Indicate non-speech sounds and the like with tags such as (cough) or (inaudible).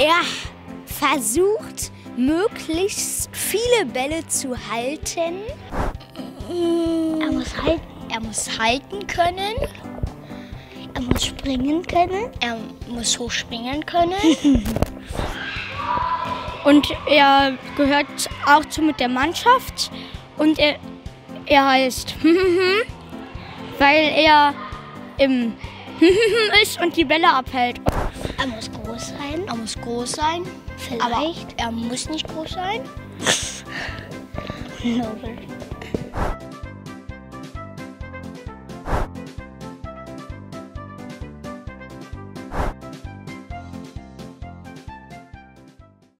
Er versucht, möglichst viele Bälle zu halten. Er muss halten. Er muss halten können. Er muss springen können. Er muss hochspringen können. (laughs) Und er gehört auch zu mit der Mannschaft. Und er, er heißt, (laughs) weil er im (laughs) ist und die Bälle abhält. Er muss groß sein. Er muss groß sein. Vielleicht. Aber er muss nicht groß sein. (laughs) Nobel.